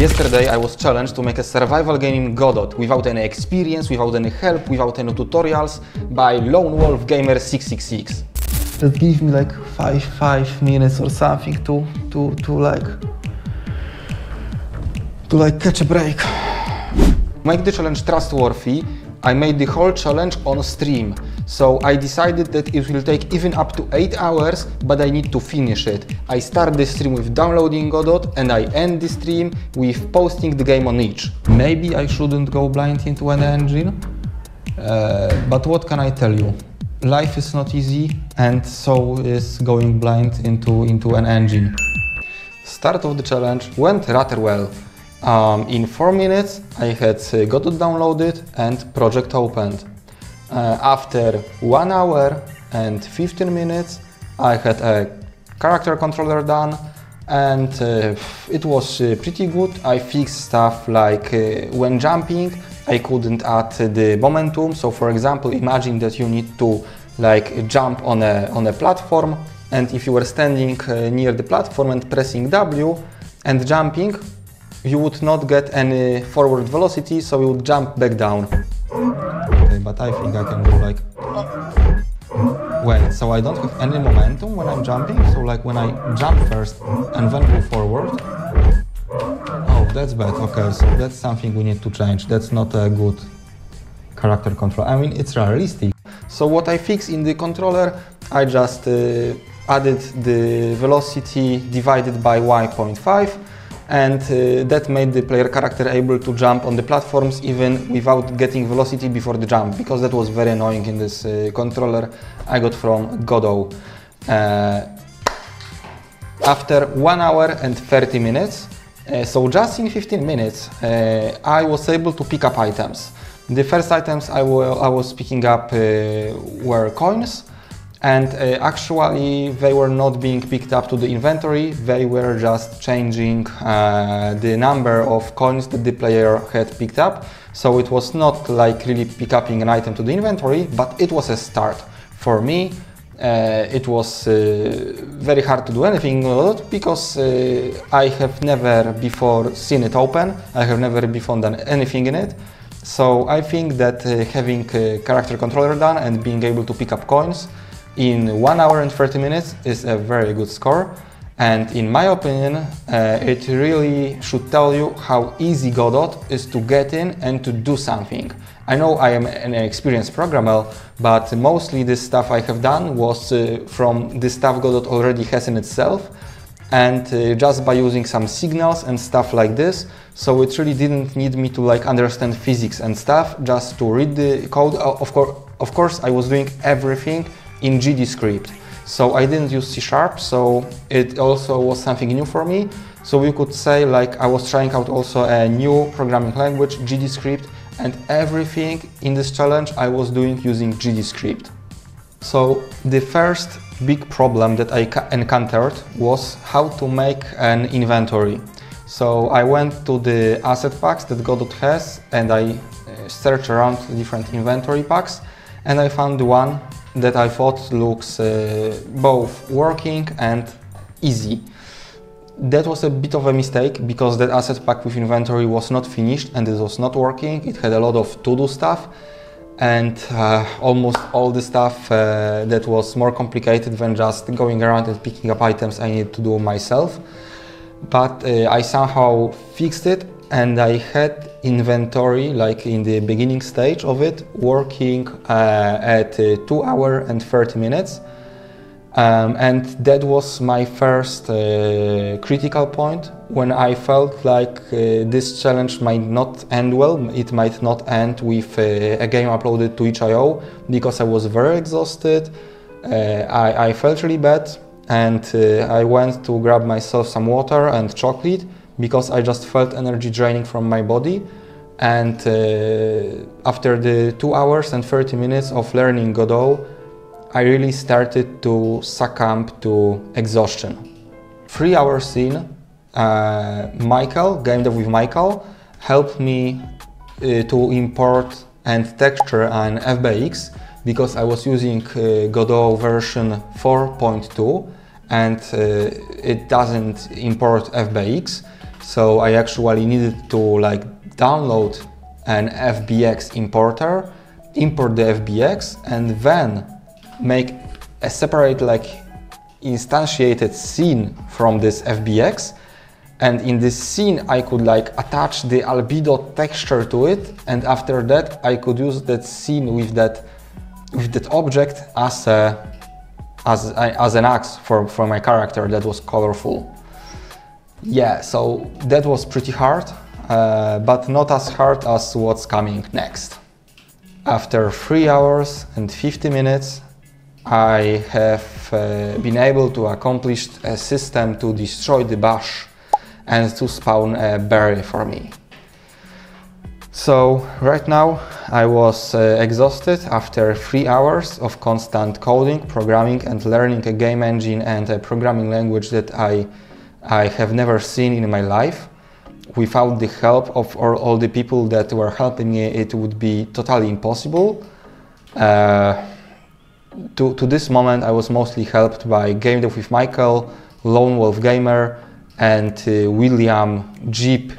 Yesterday I was challenged to make a survival game in Godot without any experience, without any help, without any tutorials by Lone Wolf Gamer 666. That give me like five five minutes or something to to to like to like catch a break. make the challenge trustworthy, I made the whole challenge on stream. So I decided that it will take even up to 8 hours, but I need to finish it. I start the stream with downloading Godot and I end the stream with posting the game on itch. Maybe I shouldn't go blind into an engine, uh, but what can I tell you? Life is not easy and so is going blind into, into an engine. Start of the challenge went rather well. Um, in 4 minutes I had uh, Godot downloaded and project opened. Uh, after 1 hour and 15 minutes I had a character controller done and uh, it was uh, pretty good. I fixed stuff like uh, when jumping I couldn't add the momentum. So for example, imagine that you need to like jump on a, on a platform and if you were standing uh, near the platform and pressing W and jumping, you would not get any forward velocity, so you would jump back down. But I think I can go like... Wait, so I don't have any momentum when I'm jumping? So like when I jump first and then go forward? Oh, that's bad. Okay, so that's something we need to change. That's not a good character control. I mean, it's realistic. So what I fix in the controller, I just uh, added the velocity divided by y.5 and uh, that made the player character able to jump on the platforms even without getting velocity before the jump because that was very annoying in this uh, controller I got from Godot. Uh, after 1 hour and 30 minutes, uh, so just in 15 minutes, uh, I was able to pick up items. The first items I, I was picking up uh, were coins, and uh, actually they were not being picked up to the inventory, they were just changing uh, the number of coins that the player had picked up. So it was not like really pick upping an item to the inventory, but it was a start. For me, uh, it was uh, very hard to do anything because uh, I have never before seen it open, I have never before done anything in it. So I think that uh, having a character controller done and being able to pick up coins in 1 hour and 30 minutes is a very good score. And in my opinion uh, it really should tell you how easy Godot is to get in and to do something. I know I am an experienced programmer but mostly the stuff I have done was uh, from the stuff Godot already has in itself and uh, just by using some signals and stuff like this. So it really didn't need me to like understand physics and stuff just to read the code. Of of course I was doing everything in GDScript. So I didn't use C Sharp, so it also was something new for me. So we could say like I was trying out also a new programming language, GDScript, and everything in this challenge I was doing using GDScript. So the first big problem that I encountered was how to make an inventory. So I went to the asset packs that Godot has and I uh, searched around different inventory packs and I found one that I thought looks uh, both working and easy. That was a bit of a mistake because that asset pack with inventory was not finished and it was not working. It had a lot of to-do stuff and uh, almost all the stuff uh, that was more complicated than just going around and picking up items I needed to do myself. But uh, I somehow fixed it and I had inventory like in the beginning stage of it working uh, at uh, 2 hour and 30 minutes. Um, and that was my first uh, critical point when I felt like uh, this challenge might not end well, it might not end with uh, a game uploaded to itch.io because I was very exhausted, uh, I, I, felt really bad and I went to grab myself some water and chocolate because I just felt energy draining from my body. And uh, after the two hours and 30 minutes of learning Godot, I really started to succumb to exhaustion. Three hours in, uh, Michael, Game Dev with Michael, helped me uh, to import and texture an FBX because I was using uh, Godot version 4.2 and uh, it doesn't import FBX. So I actually needed to like download an FBX importer, import the FBX, and then make a separate like instantiated scene from this FBX. And in this scene, I could like attach the albedo texture to it, and after that, I could use that scene with that with that object as a as, as an axe for, for my character that was colorful. Yeah, so that was pretty hard, uh, but not as hard as what's coming next. After 3 hours and 50 minutes, I have uh, been able to accomplish a system to destroy the bush and to spawn a berry for me. So right now I was uh, exhausted after three hours of constant coding, programming and learning a game engine and a programming language that I, I have never seen in my life. Without the help of all, all the people that were helping me, it would be totally impossible. Uh, to, to this moment, I was mostly helped by Game Dev with Michael, Lone Wolf Gamer, and uh, William Jeep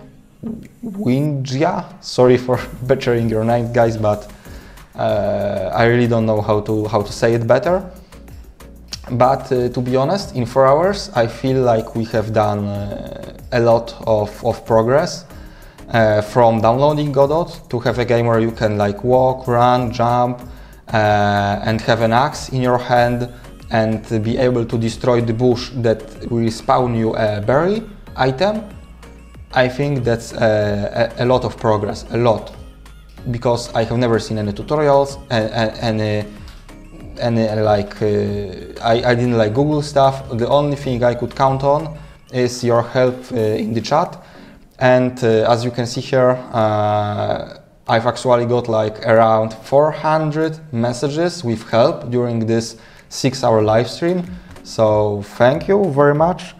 Wingia. Sorry for butchering your name, guys, but uh, I really don't know how to how to say it better. But uh, to be honest, in four hours, I feel like we have done uh, a lot of, of progress. Uh, from downloading Godot to have a game where you can like walk, run, jump, uh, and have an axe in your hand and be able to destroy the bush that will spawn you a berry item I think that's a, a, a, lot of progress, a lot, because I have never seen any tutorials and, and, and like uh, I, I didn't like Google stuff. The only thing I could count on is your help uh, in the chat, and uh, as you can see here, uh, I've actually got like around 400 messages with help during this six-hour live stream. So thank you very much.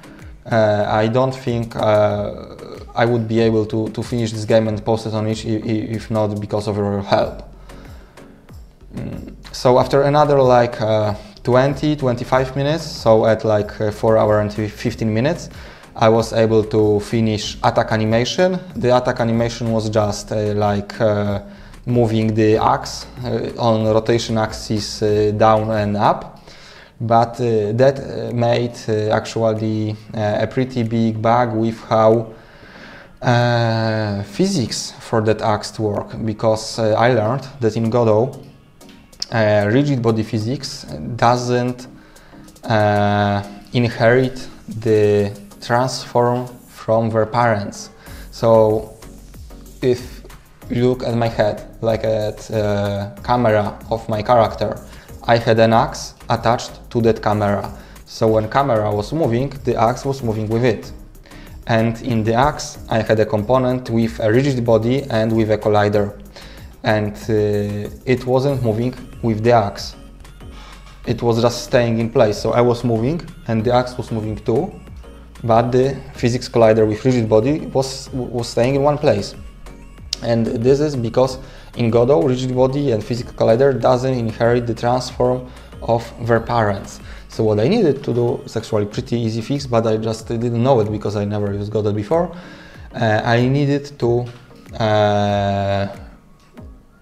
Uh, I don't think uh, I would be able to, to finish this game and post it on itch if not because of your help. Mm. So after another like uh, 20, 25 minutes, so at like uh, 4 hour and 15 minutes, I was able to finish attack animation. The attack animation was just uh, like uh, moving the axe uh, on rotation axis uh, down and up. But that made actually a pretty big bug with how physics for that axe to work because I learned that in Godot uh, rigid body physics doesn't uh, inherit the transform from their parents. So if you look at my head, like at uh, camera of my character, I had an axe attached to that camera. So when camera was moving, the axe was moving with it. And in the axe, I had a component with a rigid body and with a collider. And uh, it wasn't moving with the axe. It was just staying in place. So I was moving and the axe was moving too. But the physics collider with rigid body was, was staying in one place. And this is because in Godot, rigid body and physics collider doesn't inherit the transform of their parents. So what I needed to do is actually pretty easy fix, but I just didn't know it because I never used Godot before. Uh, I needed to uh,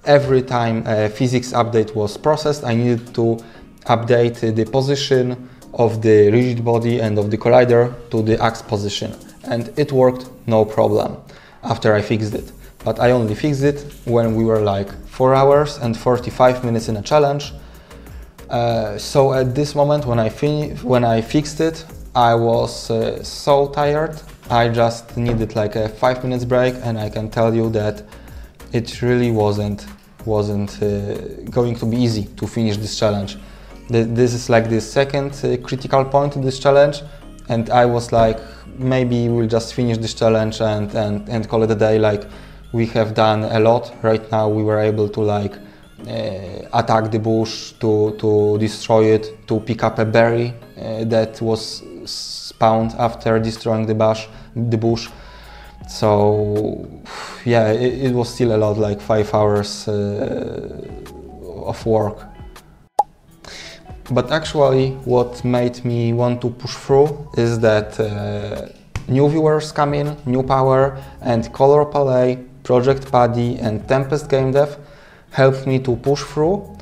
every time a physics update was processed, I needed to update the position of the rigid body and of the collider to the axe position. And it worked no problem after I fixed it. But I only fixed it when we were like 4 hours and 45 minutes in a challenge uh, so at this moment when I when I fixed it, I was uh, so tired. I just needed like a five minutes break, and I can tell you that it really wasn't wasn't uh, going to be easy to finish this challenge. This is like the second uh, critical point in this challenge, and I was like, maybe we'll just finish this challenge and, and, and call it a day. Like we have done a lot right now. We were able to like uh, attack the bush, to, to destroy it, to pick up a berry uh, that was spawned after destroying the bush. The bush. So yeah, it, it was still a lot, like five hours uh, of work. But actually, what made me want to push through is that uh, new viewers come in, new power, and Color Palette, Project Paddy, and Tempest Game Dev helped me to push through.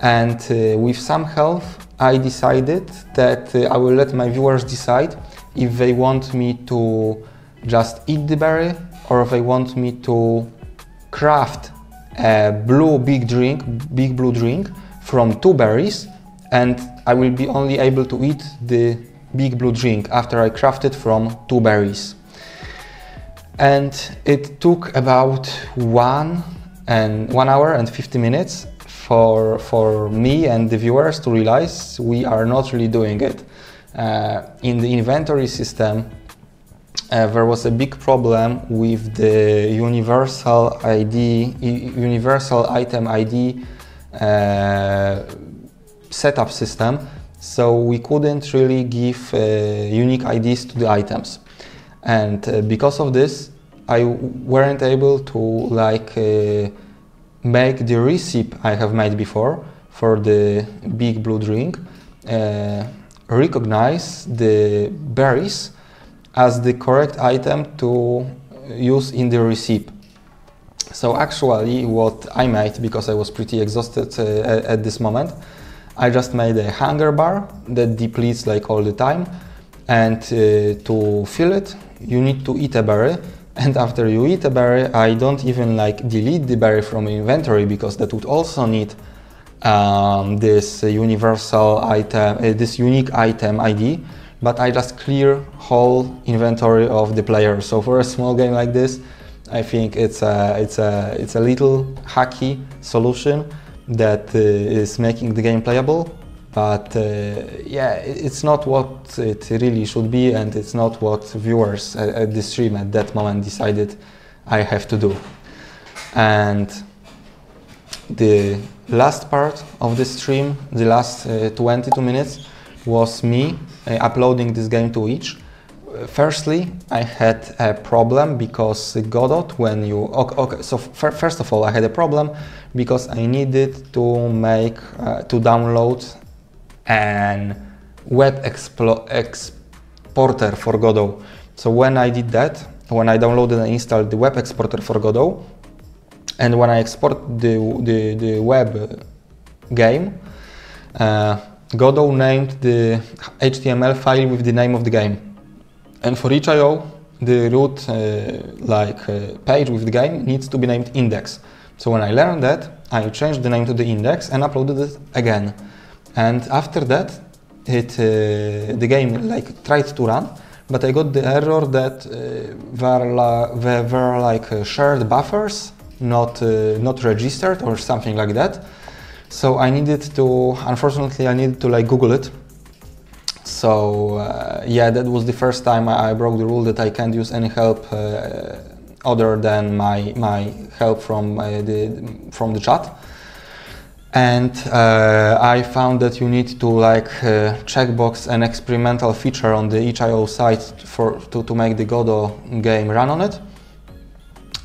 And uh, with some help, I decided that uh, I will let my viewers decide if they want me to just eat the berry or if they want me to craft a blue big drink, big blue drink from two berries and I will be only able to eat the big blue drink after I craft it from two berries. And it took about one and one hour and 50 minutes for, for me and the viewers to realize we are not really doing it. Uh, in the inventory system, uh, there was a big problem with the universal ID, universal item ID uh, setup system. So we couldn't really give uh, unique IDs to the items. And uh, because of this, I weren't able to like uh, make the receipt I have made before for the big blue drink, uh, recognize the berries as the correct item to use in the recipe. So actually what I made, because I was pretty exhausted uh, at, this moment, I just made a hunger bar that depletes like all the time. And uh, to fill it you need to eat a berry. And after you eat a berry I don't even like delete the berry from inventory because that would also need um, this universal item, uh, this unique item ID but I just clear whole inventory of the player. So for a small game like this, I think it's a, it's a, it's a little hacky solution that uh, is making the game playable. But uh, yeah, it's not what it really should be, and it's not what viewers at, at the stream at that moment decided I have to do. And the last part of the stream, the last uh, 22 minutes, was me uploading this game to itch. Firstly, I had a problem because Godot, when you okay, okay so first of all, I had a problem because I needed to make uh, to download an web exporter for Godot. So when I did that, when I downloaded and installed the web exporter for Godot, and when I export the the, the web game, uh, Godot named the HTML file with the name of the game. And for itch.io, the root uh, like uh, page with the game needs to be named index. So when I learned that, I changed the name to the index and uploaded it again. And after that, it uh, the game like tried to run, but I got the error that uh, were, were, were like uh, shared buffers, not uh, not registered or something like that. So I needed to, unfortunately, I needed to like Google it. So uh, yeah, that was the first time I, broke the rule that I can't use any help uh, other than my my help from uh, the from the chat. And uh, I found that you need to like uh, checkbox an experimental feature on the itch.io site for to, to make the Godot game run on it.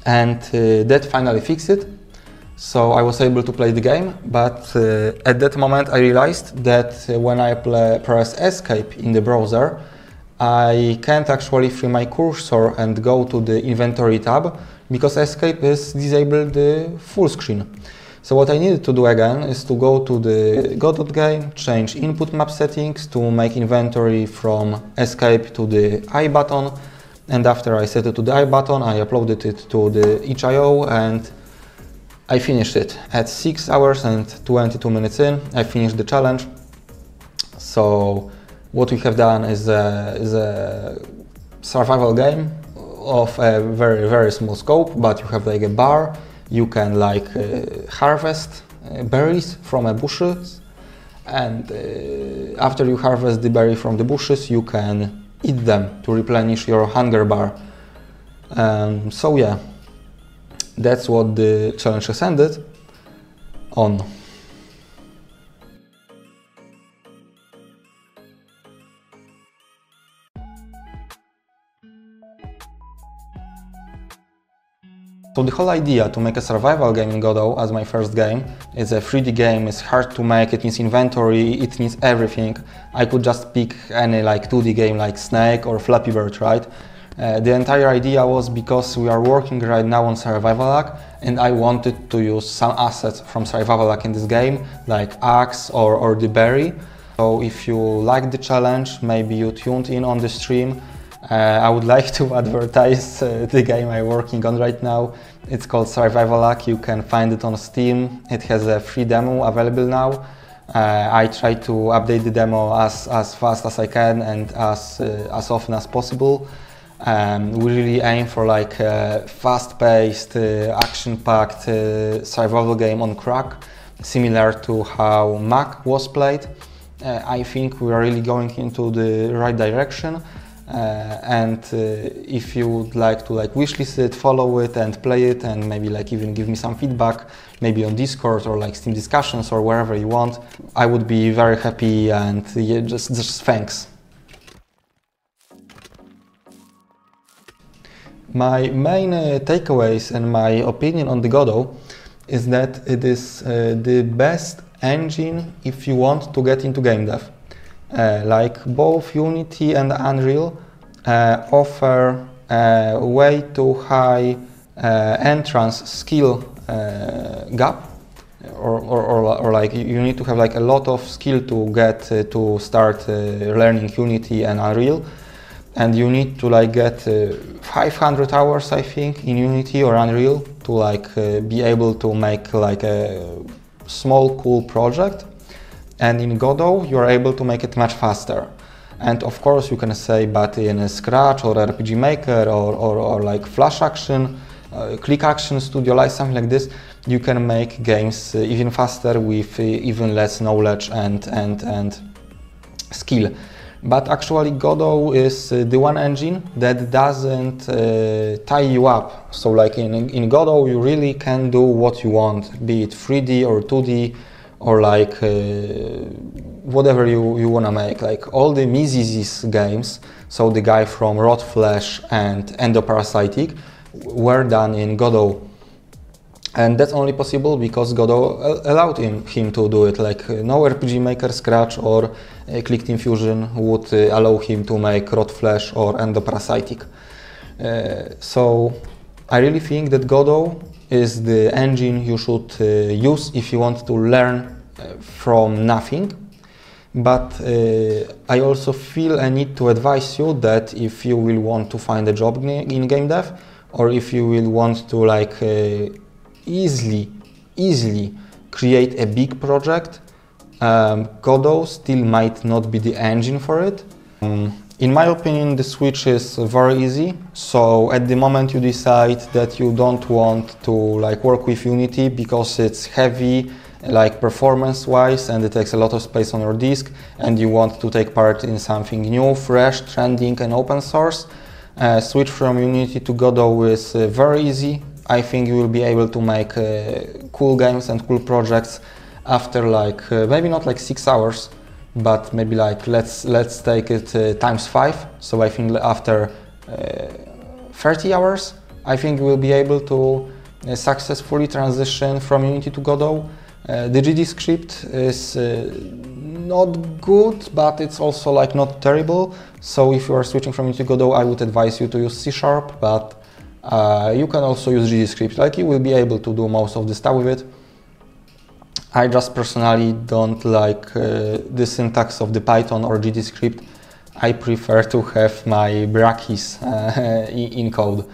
And uh, that finally fixed it so I was able to play the game, but uh, at that moment I realized that uh, when I play, press escape in the browser, I can't actually free my cursor and go to the inventory tab because escape is disabled the full screen. So what I needed to do again is to go to the Godot game, change input map settings to make inventory from escape to the I button. And after I set it to the I button, I uploaded it to the itch.io and I finished it at 6 hours and 22 minutes in. I finished the challenge. So what we have done is a, is a survival game of a very very small scope, but you have like a bar. You can like uh, harvest uh, berries from a bushes, and uh, after you harvest the berry from the bushes, you can eat them to replenish your hunger bar. Um, so yeah, that's what the challenge has ended on. So the whole idea to make a survival game in Godot as my first game, it's a 3D game, it's hard to make, it needs inventory, it needs everything. I could just pick any like 2D game like Snake or Flappy Bird, right? Uh, the entire idea was because we are working right now on Survivaluck and I wanted to use some assets from Survivaluck in this game, like Axe or, or the Berry. So if you like the challenge, maybe you tuned in on the stream, uh, I would like to advertise uh, the game I'm working on right now. It's called Survival Survivaluck, you can find it on Steam. It has a free demo available now. Uh, I try to update the demo as, as fast as I can and as, uh, as often as possible. Um, we really aim for like a fast-paced, uh, action-packed uh, survival game on crack, similar to how Mac was played. Uh, I think we are really going into the right direction. Uh, and uh, if you would like to like wishlist it, follow it and play it and maybe like even give me some feedback, maybe on Discord or like Steam discussions or wherever you want, I would be very happy and yeah, just, just thanks. My main uh, takeaways and my opinion on the Godot is that it is uh, the best engine if you want to get into game dev. Uh, like both Unity and Unreal uh, offer a way too high uh, entrance skill uh, gap or, or, or, or, like you need to have like a lot of skill to get to start learning Unity and Unreal and you need to like get uh, 500 hours I think in Unity or Unreal to like uh, be able to make like a small cool project. And in Godot you are able to make it much faster. And of course you can say but in Scratch or RPG Maker or, or, or like Flash Action uh, Click Action Studio Live something like this you can make games uh, even faster with uh, even less knowledge and, and, and skill but actually Godot is uh, the one engine that doesn't uh, tie you up. So like in, in Godot you really can do what you want, be it 3D or 2D or like uh, whatever you, you want to make. Like all the Mizizi's games, so the guy from Rot Flesh and Endoparasitic were done in Godot and that's only possible because Godot allowed him, him to do it. Like uh, no RPG Maker, Scratch or uh, Clickteam Fusion would uh, allow him to make Rot Flesh or Endoparasitic. Uh, so I really think that Godot is the engine you should uh, use if you want to learn uh, from nothing. But I also feel a need to advise you that if you will want to find a job in game dev, or if you will want to like easily, easily create a big project, um, Godot still might not be the engine for it. Um, in my opinion, the switch is very easy. So at the moment you decide that you don't want to like work with Unity because it's heavy, like performance-wise, and it takes a lot of space on your disk, and you want to take part in something new, fresh, trending, and open source. Uh, switch from Unity to Godot is uh, very easy. I think you will be able to make uh, cool games and cool projects after like uh, maybe not like six hours, but maybe like let's let's take it uh, times five. So I think after 30 hours, I think we'll be able to successfully transition from Unity to Godot. Uh, the GD script is uh, not good, but it's also like not terrible. So if you are switching from Unity to Godot, I would advise you to use C Sharp, but you can also use GDScript, like you will be able to do most of the stuff with it. I just personally don't like uh, the syntax of the Python or GDScript. I prefer to have my brackeys uh, in code.